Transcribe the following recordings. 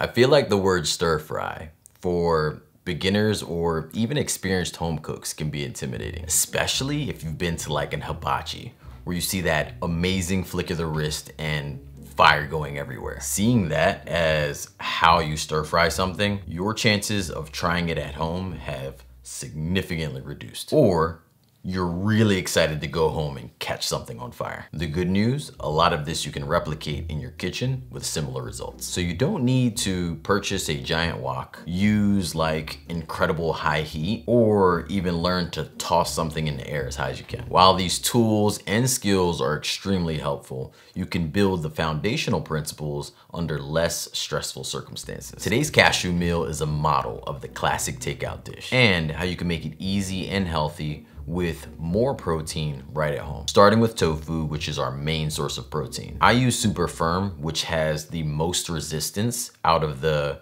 I feel like the word stir fry for beginners or even experienced home cooks can be intimidating, especially if you've been to like an hibachi where you see that amazing flick of the wrist and fire going everywhere. Seeing that as how you stir fry something, your chances of trying it at home have significantly reduced. Or you're really excited to go home and catch something on fire. The good news, a lot of this you can replicate in your kitchen with similar results. So you don't need to purchase a giant wok, use like incredible high heat, or even learn to toss something in the air as high as you can. While these tools and skills are extremely helpful, you can build the foundational principles under less stressful circumstances. Today's cashew meal is a model of the classic takeout dish and how you can make it easy and healthy with more protein right at home. Starting with tofu, which is our main source of protein. I use super firm, which has the most resistance out of the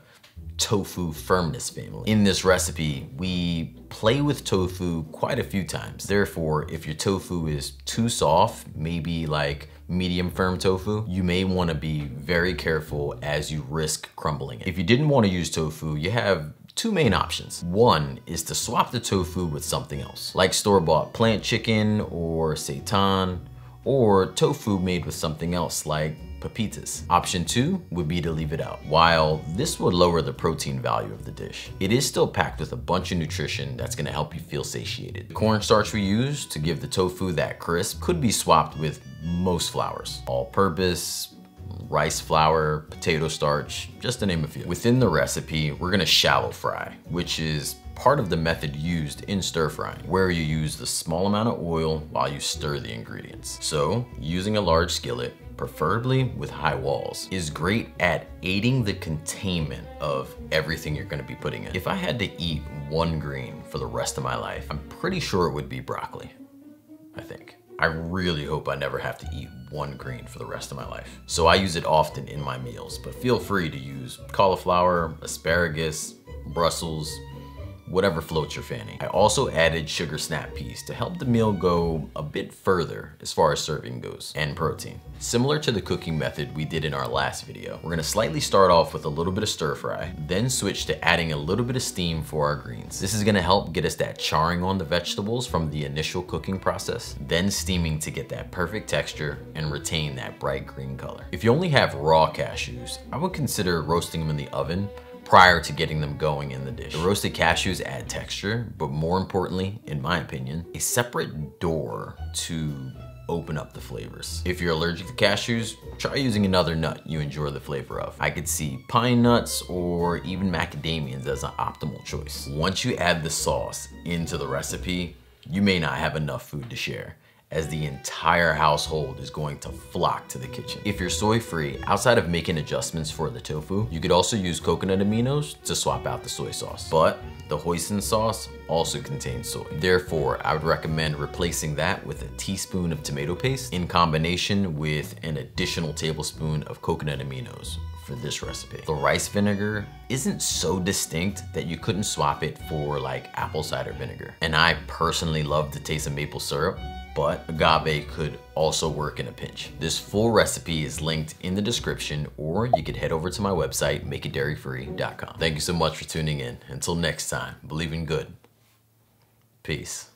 tofu firmness family. In this recipe, we play with tofu quite a few times. Therefore, if your tofu is too soft, maybe like medium firm tofu, you may wanna be very careful as you risk crumbling it. If you didn't wanna use tofu, you have two main options. One is to swap the tofu with something else, like store-bought plant chicken or seitan, or tofu made with something else like pepitas. Option two would be to leave it out. While this would lower the protein value of the dish, it is still packed with a bunch of nutrition that's gonna help you feel satiated. The cornstarch we use to give the tofu that crisp could be swapped with most flours. All-purpose, rice flour, potato starch, just to name a few. Within the recipe, we're gonna shallow fry, which is part of the method used in stir frying, where you use the small amount of oil while you stir the ingredients. So using a large skillet, preferably with high walls, is great at aiding the containment of everything you're gonna be putting in. If I had to eat one green for the rest of my life, I'm pretty sure it would be broccoli, I think. I really hope I never have to eat one green for the rest of my life. So I use it often in my meals, but feel free to use cauliflower, asparagus, Brussels, whatever floats your fanny. I also added sugar snap peas to help the meal go a bit further as far as serving goes and protein. Similar to the cooking method we did in our last video, we're gonna slightly start off with a little bit of stir fry, then switch to adding a little bit of steam for our greens. This is gonna help get us that charring on the vegetables from the initial cooking process, then steaming to get that perfect texture and retain that bright green color. If you only have raw cashews, I would consider roasting them in the oven prior to getting them going in the dish. The roasted cashews add texture, but more importantly, in my opinion, a separate door to open up the flavors. If you're allergic to cashews, try using another nut you enjoy the flavor of. I could see pine nuts or even macadamians as an optimal choice. Once you add the sauce into the recipe, you may not have enough food to share as the entire household is going to flock to the kitchen. If you're soy free, outside of making adjustments for the tofu, you could also use coconut aminos to swap out the soy sauce. But the hoisin sauce also contains soy. Therefore, I would recommend replacing that with a teaspoon of tomato paste in combination with an additional tablespoon of coconut aminos for this recipe. The rice vinegar isn't so distinct that you couldn't swap it for like apple cider vinegar. And I personally love the taste of maple syrup, but agave could also work in a pinch. This full recipe is linked in the description or you could head over to my website, makeitdairyfree.com. Thank you so much for tuning in. Until next time, believe in good. Peace.